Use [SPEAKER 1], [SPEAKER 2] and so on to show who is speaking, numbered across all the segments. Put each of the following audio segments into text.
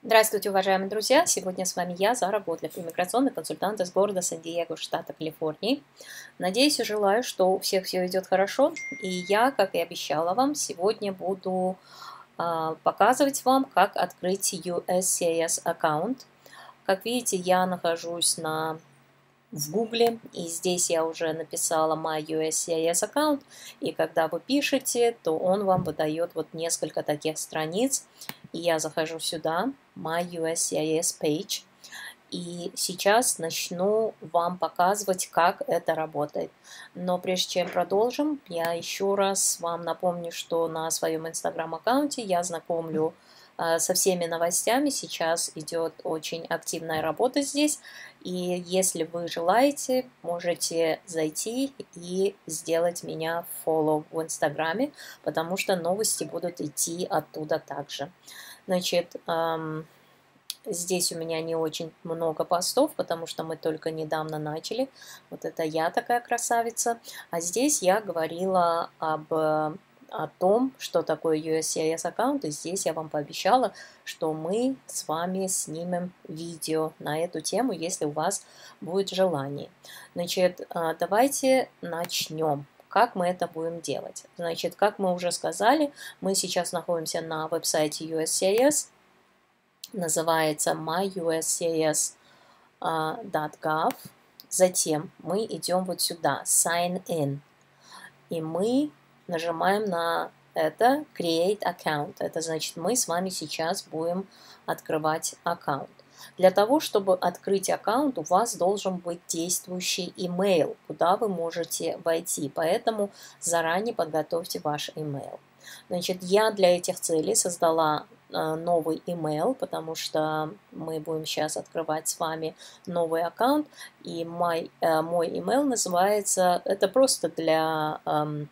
[SPEAKER 1] Здравствуйте, уважаемые друзья! Сегодня с вами я, Зара Готлев, иммиграционный консультант из города Сан-Диего, штата Калифорнии. Надеюсь и желаю, что у всех все идет хорошо. И я, как и обещала вам, сегодня буду э, показывать вам, как открыть USCIS аккаунт. Как видите, я нахожусь на в Гугле, и здесь я уже написала My USCIS аккаунт, и когда вы пишете, то он вам выдает вот несколько таких страниц, и я захожу сюда, My USCIS page, и сейчас начну вам показывать, как это работает. Но прежде чем продолжим, я еще раз вам напомню, что на своем инстаграм-аккаунте я знакомлю а, со всеми новостями. Сейчас идет очень активная работа здесь. И если вы желаете, можете зайти и сделать меня follow в Инстаграме, потому что новости будут идти оттуда также. Значит, Здесь у меня не очень много постов, потому что мы только недавно начали. Вот это я такая красавица. А здесь я говорила об о том, что такое USCIS аккаунт, и здесь я вам пообещала, что мы с вами снимем видео на эту тему, если у вас будет желание. Значит, а, давайте начнем. Как мы это будем делать? Значит, как мы уже сказали, мы сейчас находимся на веб-сайте USCIS, называется myuscis.gov. А, Затем мы идем вот сюда, sign in, и мы нажимаем на это Create Account. Это значит, мы с вами сейчас будем открывать аккаунт. Для того, чтобы открыть аккаунт, у вас должен быть действующий email, куда вы можете войти. Поэтому заранее подготовьте ваш email. Значит, я для этих целей создала э, новый email, потому что мы будем сейчас открывать с вами новый аккаунт. И мой, э, мой email называется, это просто для эм,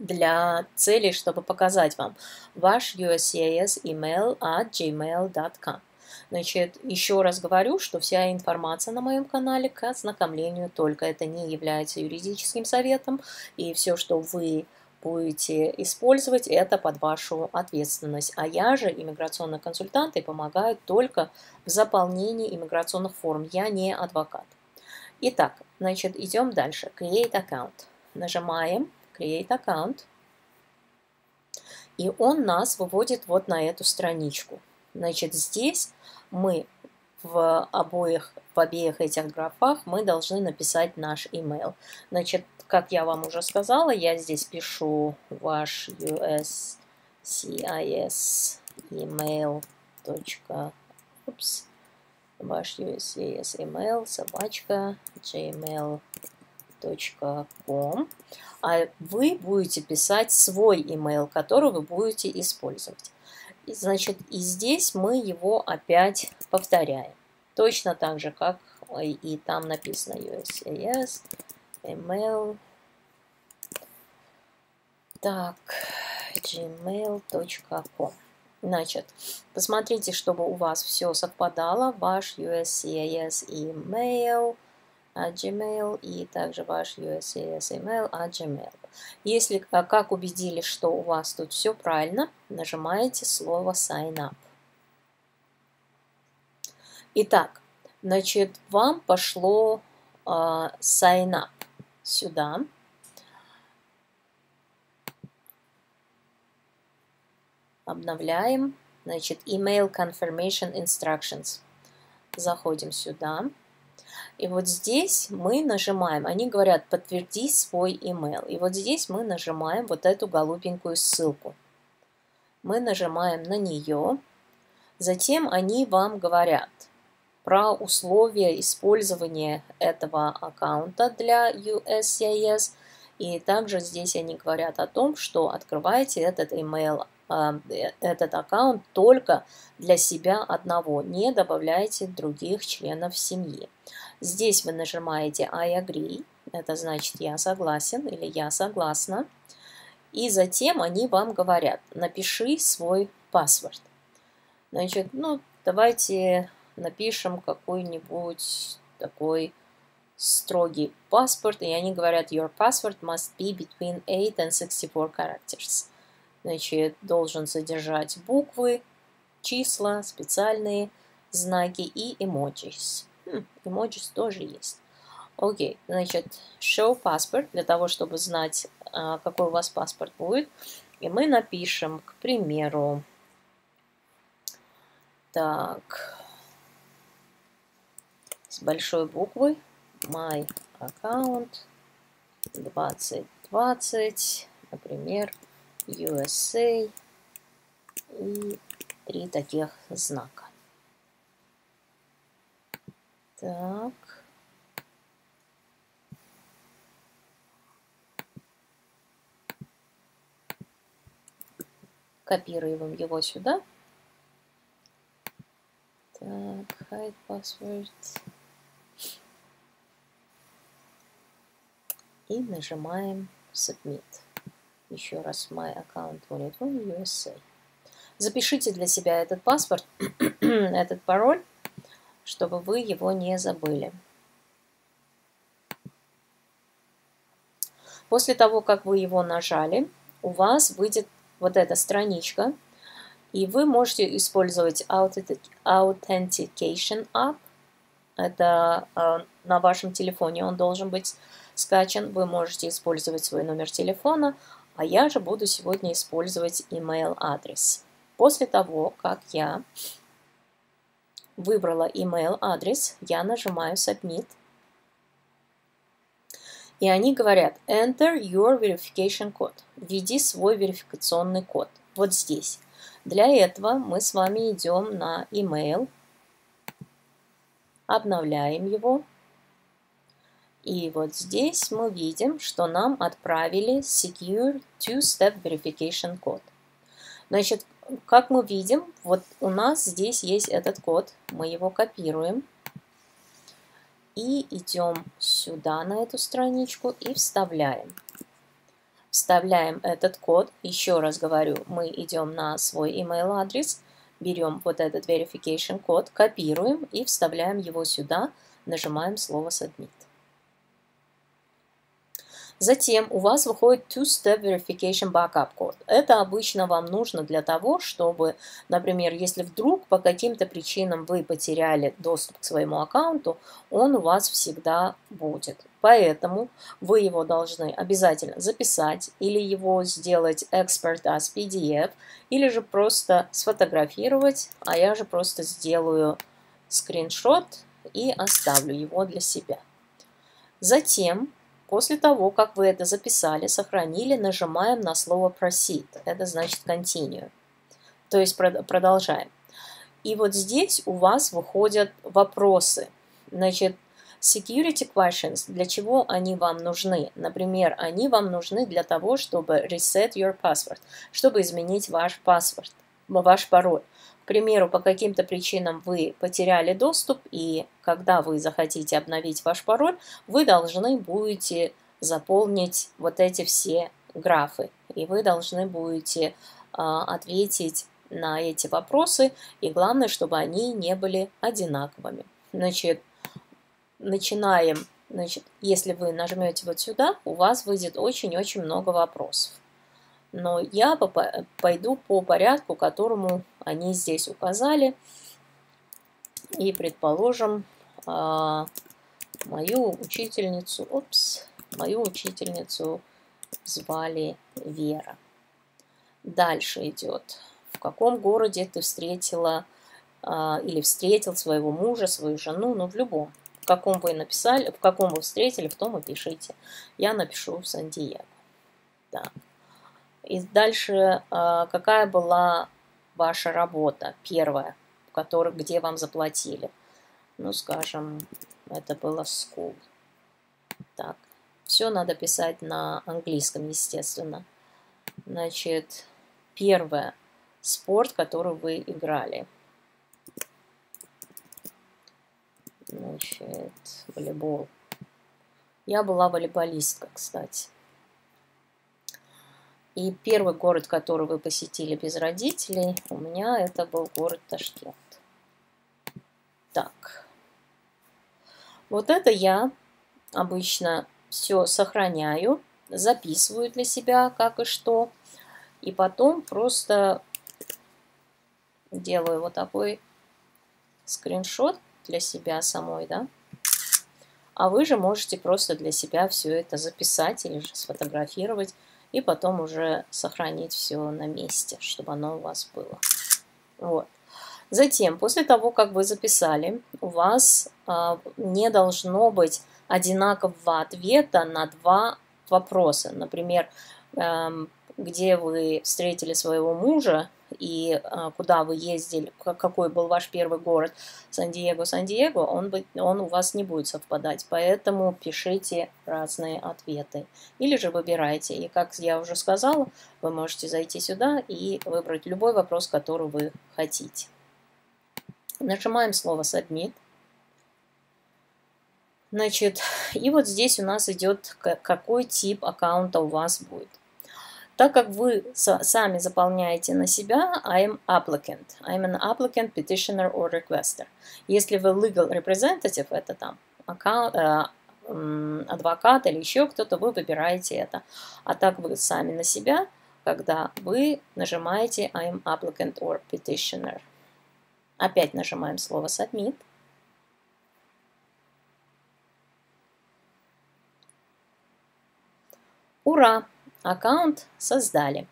[SPEAKER 1] для цели, чтобы показать вам ваш USCIS email at gmail.com. Значит, еще раз говорю, что вся информация на моем канале к ознакомлению только это не является юридическим советом, и все, что вы будете использовать, это под вашу ответственность. А я же иммиграционный консультант и помогаю только в заполнении иммиграционных форм. Я не адвокат. Итак, значит, идем дальше. Create account. Нажимаем Create Account. И он нас выводит вот на эту страничку. Значит, здесь мы в обоих, в обеих этих графах мы должны написать наш email. Значит, как я вам уже сказала, я здесь пишу ваш USCIS email. Упс, ваш USCIS email собачка gmail.com gmail.com, а вы будете писать свой email, который вы будете использовать. И, значит, и здесь мы его опять повторяем. Точно так же, как и там написано USAS, email. Так, gmail.com. Значит, посмотрите, чтобы у вас все совпадало. Ваш USCIS email – Gmail и также ваш USAS email от Gmail. Если а, как убедились, что у вас тут все правильно, нажимаете слово Sign Up. Итак, значит, вам пошло uh, Sign Up сюда. Обновляем. Значит, Email Confirmation Instructions. Заходим сюда. И вот здесь мы нажимаем, они говорят, подтверди свой email. И вот здесь мы нажимаем вот эту голубенькую ссылку. Мы нажимаем на нее. Затем они вам говорят про условия использования этого аккаунта для USCIS. И также здесь они говорят о том, что открывайте этот email а, этот аккаунт только для себя одного, не добавляйте других членов семьи. Здесь вы нажимаете I agree, это значит я согласен или я согласна. И затем они вам говорят, напиши свой паспорт. Значит, ну, давайте напишем какой-нибудь такой строгий паспорт, и они говорят, your password must be between 8 and 64 characters значит, должен содержать буквы числа, специальные знаки и emojis. Хм, emojis тоже есть. Окей, значит, show passport для того, чтобы знать, а, какой у вас паспорт будет. И мы напишем, к примеру, так, с большой буквы my account 2020, например, USA и три таких знака. Так. Копируем его сюда. Так, hide password. И нажимаем Submit. Еще раз My Account 2020 USA. Запишите для себя этот паспорт, этот пароль, чтобы вы его не забыли. После того, как вы его нажали, у вас выйдет вот эта страничка, и вы можете использовать Authentication App. Это э, на вашем телефоне он должен быть скачан. Вы можете использовать свой номер телефона, а я же буду сегодня использовать email адрес. После того, как я выбрала email адрес, я нажимаю Submit. И они говорят Enter your verification code. Введи свой верификационный код. Вот здесь. Для этого мы с вами идем на email, обновляем его. И вот здесь мы видим, что нам отправили Secure Two-Step Verification Code. Значит, как мы видим, вот у нас здесь есть этот код, мы его копируем и идем сюда на эту страничку и вставляем. Вставляем этот код, еще раз говорю, мы идем на свой email адрес, берем вот этот verification код, копируем и вставляем его сюда, нажимаем слово submit. Затем у вас выходит Two-Step Verification Backup код. Это обычно вам нужно для того, чтобы, например, если вдруг по каким-то причинам вы потеряли доступ к своему аккаунту, он у вас всегда будет. Поэтому вы его должны обязательно записать или его сделать export as PDF, или же просто сфотографировать, а я же просто сделаю скриншот и оставлю его для себя. Затем После того, как вы это записали, сохранили, нажимаем на слово Proceed. Это значит Continue. То есть продолжаем. И вот здесь у вас выходят вопросы. Значит, security questions, для чего они вам нужны? Например, они вам нужны для того, чтобы reset your password, чтобы изменить ваш паспорт, ваш пароль примеру, по каким-то причинам вы потеряли доступ, и когда вы захотите обновить ваш пароль, вы должны будете заполнить вот эти все графы. И вы должны будете а, ответить на эти вопросы, и главное, чтобы они не были одинаковыми. Значит, начинаем, значит, если вы нажмете вот сюда, у вас выйдет очень-очень много вопросов но я пойду по порядку, которому они здесь указали. И, предположим, а, мою учительницу, опс, мою учительницу звали Вера. Дальше идет. В каком городе ты встретила а, или встретил своего мужа, свою жену, ну, в любом. В каком вы написали, в каком вы встретили, в том и пишите. Я напишу в Сан-Диего. Так. И дальше, а, какая была ваша работа, первая, в которой, где вам заплатили? Ну, скажем, это было school. Так, все надо писать на английском, естественно. Значит, первое, спорт, который вы играли. Значит, волейбол. Я была волейболистка, кстати. И первый город, который вы посетили без родителей, у меня это был город Ташкент. Так. Вот это я обычно все сохраняю, записываю для себя, как и что. И потом просто делаю вот такой скриншот для себя самой, да. А вы же можете просто для себя все это записать или же сфотографировать и потом уже сохранить все на месте, чтобы оно у вас было. Вот. Затем, после того, как вы записали, у вас э, не должно быть одинакового ответа на два вопроса. Например, э, где вы встретили своего мужа и э, куда вы ездили, какой был ваш первый город, Сан-Диего, Сан-Диего, он, он у вас не будет совпадать. Поэтому пишите разные ответы. Или же выбирайте. И как я уже сказала, вы можете зайти сюда и выбрать любой вопрос, который вы хотите. Нажимаем слово Submit. Значит, и вот здесь у нас идет, какой тип аккаунта у вас будет. Так как вы сами заполняете на себя I'm applicant. I'm an applicant, petitioner or requester. Если вы legal representative, это там аккаунт, э, адвокат или еще кто-то, вы выбираете это. А так вы сами на себя, когда вы нажимаете I'm applicant or petitioner. Опять нажимаем слово Submit. Ура! Аккаунт создали.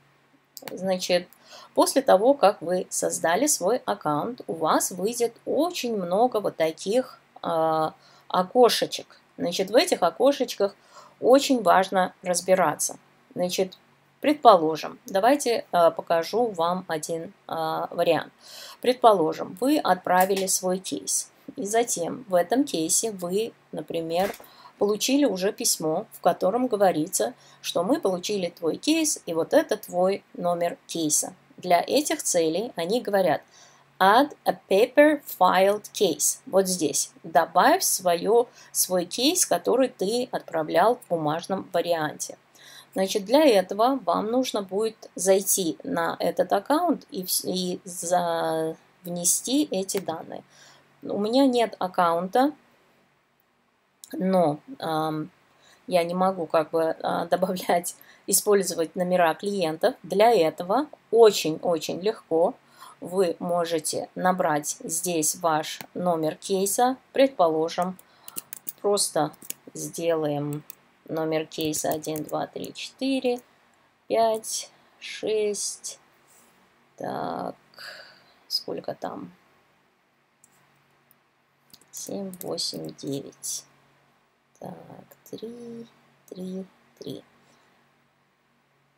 [SPEAKER 1] Значит, после того, как вы создали свой аккаунт, у вас выйдет очень много вот таких э, окошечек. Значит, в этих окошечках очень важно разбираться. Значит, Предположим, давайте э, покажу вам один э, вариант. Предположим, вы отправили свой кейс, и затем в этом кейсе вы, например, получили уже письмо, в котором говорится, что мы получили твой кейс, и вот это твой номер кейса. Для этих целей они говорят add a paper filed case. Вот здесь. Добавь свое, свой кейс, который ты отправлял в бумажном варианте. Значит, для этого вам нужно будет зайти на этот аккаунт и, и за, внести эти данные. У меня нет аккаунта, но я не могу как бы э, добавлять, использовать номера клиентов. Для этого очень-очень легко вы можете набрать здесь ваш номер кейса. Предположим, просто сделаем номер кейса 1, 2, 3, 4, 5, 6. Так, сколько там? 7, 8, 9. Так, 3, 3, 3.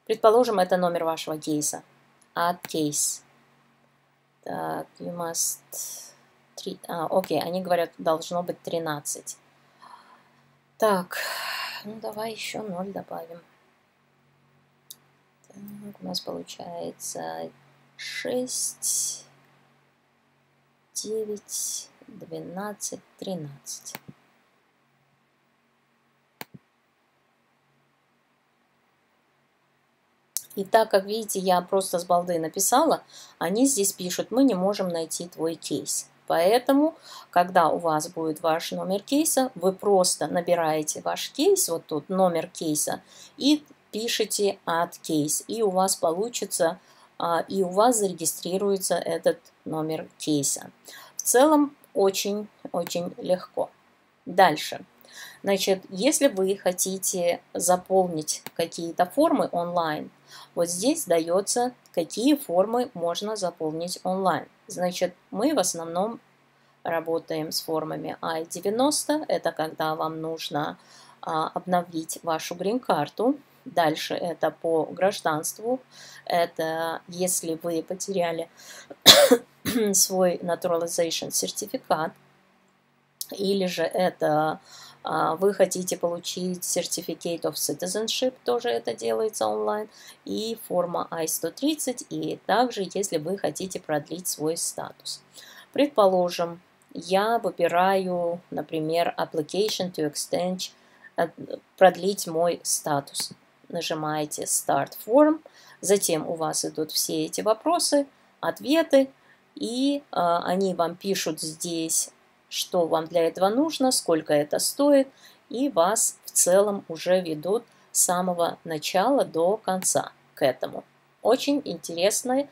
[SPEAKER 1] Предположим, это номер вашего кейса. Add case. Так, you must... 3, а, окей, они говорят, должно быть 13. Так, ну, давай еще 0 добавим. Так, у нас получается 6, 9, 12, 13. И так как, видите, я просто с балды написала, они здесь пишут, мы не можем найти твой кейс. Поэтому, когда у вас будет ваш номер кейса, вы просто набираете ваш кейс, вот тут номер кейса, и пишите add case, и у вас получится, а, и у вас зарегистрируется этот номер кейса. В целом, очень-очень легко. Дальше. Значит, если вы хотите заполнить какие-то формы онлайн, вот здесь дается, какие формы можно заполнить онлайн. Значит, мы в основном работаем с формами I-90. Это когда вам нужно а, обновить вашу грин-карту. Дальше это по гражданству. Это если вы потеряли свой naturalization сертификат. Или же это вы хотите получить Certificate of Citizenship, тоже это делается онлайн, и форма I-130, и также, если вы хотите продлить свой статус. Предположим, я выбираю, например, Application to Extend, э, продлить мой статус. Нажимаете Start Form, затем у вас идут все эти вопросы, ответы, и э, они вам пишут здесь что вам для этого нужно, сколько это стоит, и вас в целом уже ведут с самого начала до конца к этому. Очень интересный,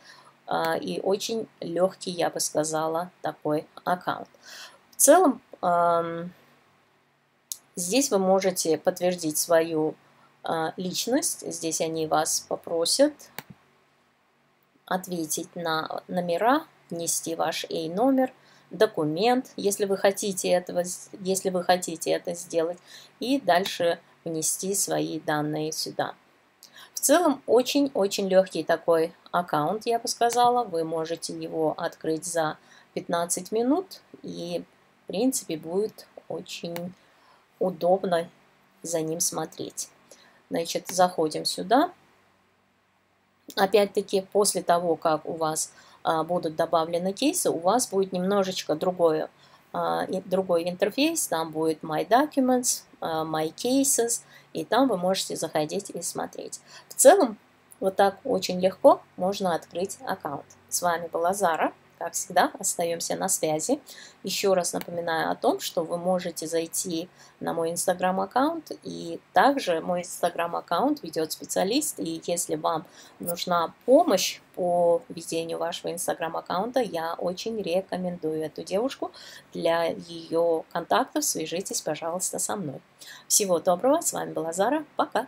[SPEAKER 1] и очень легкий, я бы сказала, такой аккаунт. В целом, здесь вы можете подтвердить свою личность. Здесь они вас попросят ответить на номера, внести ваш A-номер, документ, если вы хотите этого, если вы хотите это сделать, и дальше внести свои данные сюда. В целом очень-очень легкий такой аккаунт, я бы сказала. Вы можете его открыть за 15 минут и, в принципе, будет очень удобно за ним смотреть. Значит, заходим сюда. Опять-таки, после того, как у вас будут добавлены кейсы, у вас будет немножечко другое, а, другой интерфейс. Там будет My Documents, а, My Cases, и там вы можете заходить и смотреть. В целом, вот так очень легко можно открыть аккаунт. С вами была Зара. Как всегда, остаемся на связи. Еще раз напоминаю о том, что вы можете зайти на мой инстаграм-аккаунт, и также мой инстаграм-аккаунт ведет специалист, и если вам нужна помощь по ведению вашего инстаграм-аккаунта, я очень рекомендую эту девушку. Для ее контактов свяжитесь, пожалуйста, со мной. Всего доброго, с вами была Зара, пока!